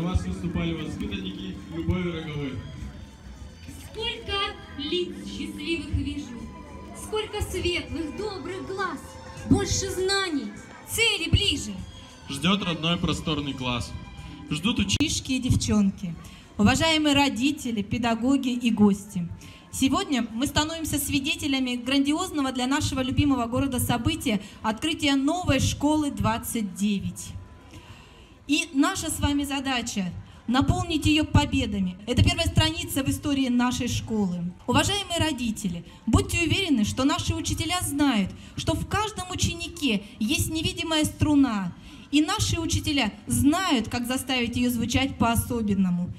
Для вас выступали воспитанники Любови Роговой. Сколько лиц счастливых вижу, сколько светлых, добрых глаз, больше знаний, цели ближе. Ждет родной просторный класс. Ждут. Мальчишки и девчонки, уважаемые родители, педагоги и гости. Сегодня мы становимся свидетелями грандиозного для нашего любимого города события открытия новой школы 29. И наша с вами задача наполнить ее победами. Это первая страница в истории нашей школы. Уважаемые родители, будьте уверены, что наши учителя знают, что в каждом ученике есть невидимая струна, и наши учителя знают, как заставить ее звучать по-особенному.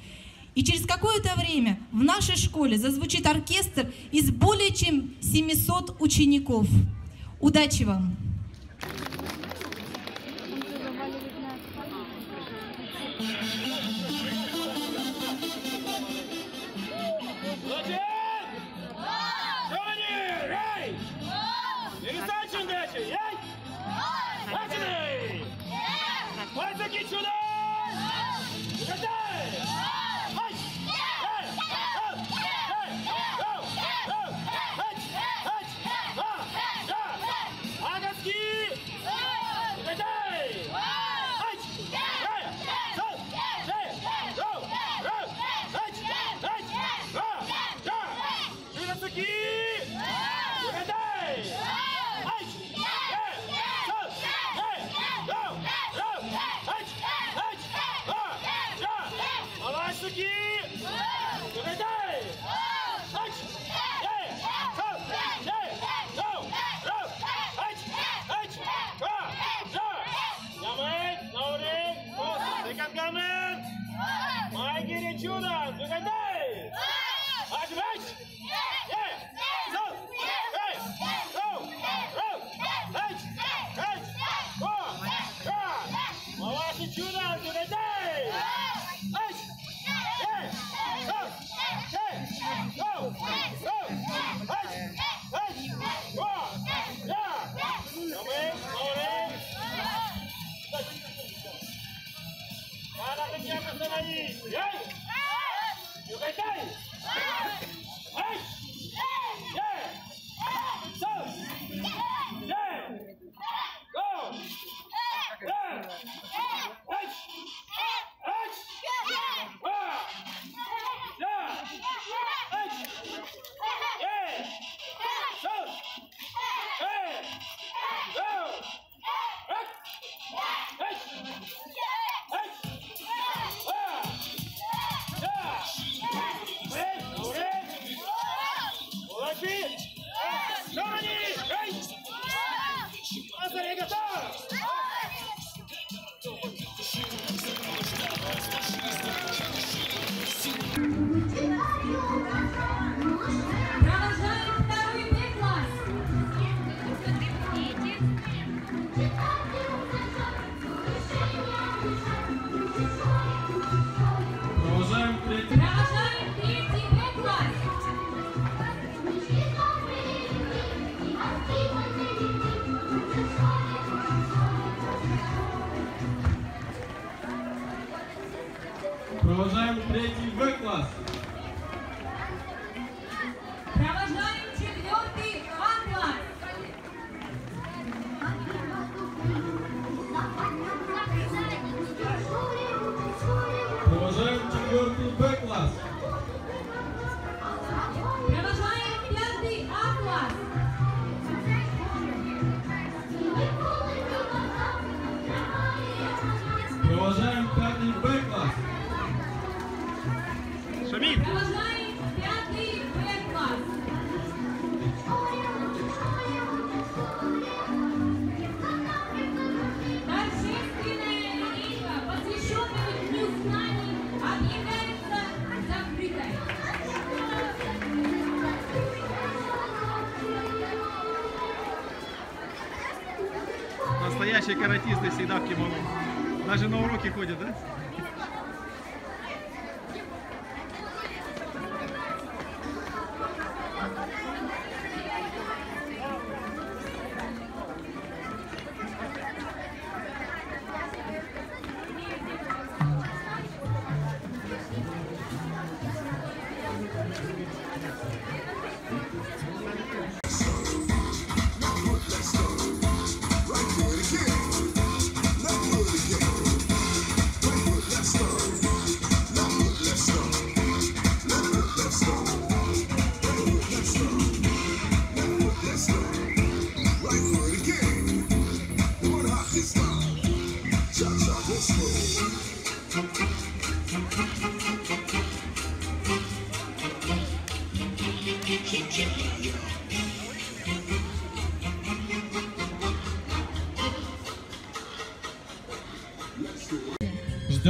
И через какое-то время в нашей школе зазвучит оркестр из более чем 700 учеников. Удачи вам! Thank you. conseguir! Dani! E aí? 4 Б клас. Проважає 5 А клас. Проважаємо 5 Б клас. Шаміль. Настоящие каратисты всегда в кимоно. Даже на уроки ходят, да?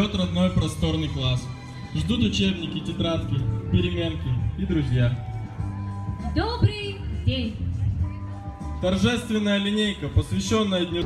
ждет родной просторный класс. Ждут учебники, тетрадки, переменки и друзья. Добрый день! Торжественная линейка, посвященная дню...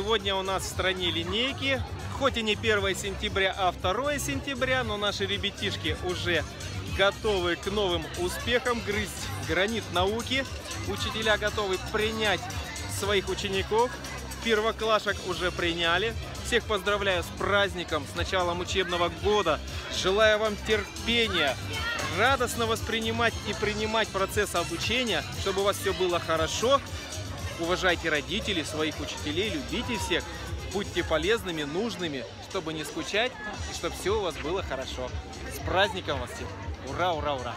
Сегодня у нас в стране линейки. Хоть и не 1 сентября, а 2 сентября, но наши ребятишки уже готовы к новым успехам, грызть гранит науки. Учителя готовы принять своих учеников. Первоклашек уже приняли. Всех поздравляю с праздником, с началом учебного года. Желаю вам терпения, радостно воспринимать и принимать процесс обучения, чтобы у вас все было хорошо, Уважайте родителей, своих учителей, любите всех. Будьте полезными, нужными, чтобы не скучать и чтобы все у вас было хорошо. С праздником вас всех! Ура, ура, ура!